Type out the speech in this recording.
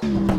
you